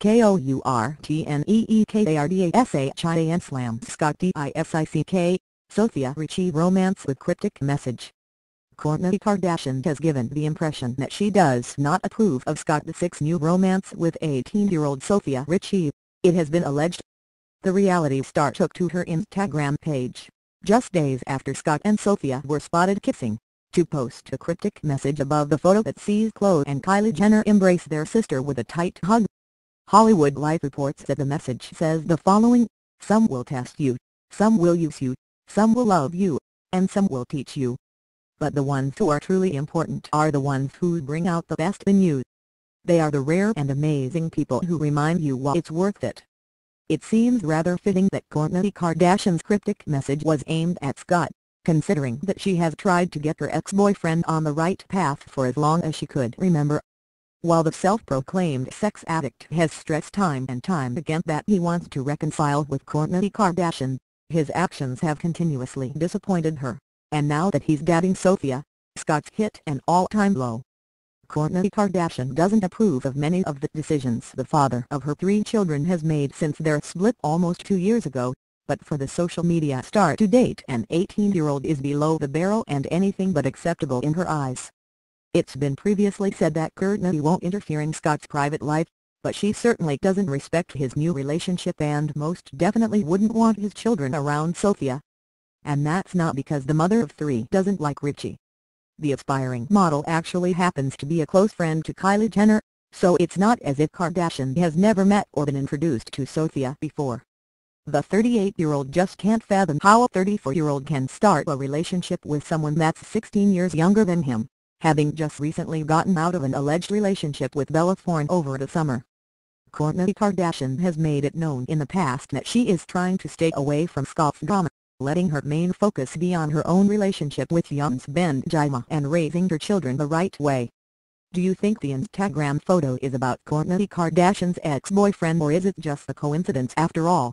K-O-U-R-T-N-E-E-K-A-R-D-A-S-H-I-A-N slam Scott D-I-S-I-C-K, Sofia Richie romance with cryptic message. Kourtney Kardashian has given the impression that she does not approve of Scott Disick new romance with 18-year-old Sofia Richie, it has been alleged. The reality star took to her Instagram page, just days after Scott and Sofia were spotted kissing, to post a cryptic message above the photo that sees Khloe and Kylie Jenner embrace their sister with a tight hug. Hollywood Life reports that the message says the following, Some will test you, some will use you, some will love you, and some will teach you. But the ones who are truly important are the ones who bring out the best in you. They are the rare and amazing people who remind you why it's worth it. It seems rather fitting that Kourtney Kardashian's cryptic message was aimed at Scott, considering that she has tried to get her ex-boyfriend on the right path for as long as she could remember. While the self-proclaimed sex addict has stressed time and time again that he wants to reconcile with Kourtney Kardashian, his actions have continuously disappointed her, and now that he's dating Sofia, Scott's hit an all-time low. Kourtney Kardashian doesn't approve of many of the decisions the father of her three children has made since their split almost two years ago, but for the social media star to date an 18-year-old is below the barrel and anything but acceptable in her eyes. It's been previously said that Kourtney won't interfere in Scott's private life, but she certainly doesn't respect his new relationship and most definitely wouldn't want his children around Sofia. And that's not because the mother of three doesn't like Richie. The aspiring model actually happens to be a close friend to Kylie Jenner, so it's not as if Kardashian has never met or been introduced to Sofia before. The 38-year-old just can't fathom how a 34-year-old can start a relationship with someone that's 16 years younger than him having just recently gotten out of an alleged relationship with Bella Thorne over the summer. Kourtney Kardashian has made it known in the past that she is trying to stay away from Scott's drama, letting her main focus be on her own relationship with Younes Bendjima and raising her children the right way. Do you think the Instagram photo is about Kourtney Kardashian's ex-boyfriend or is it just a coincidence after all?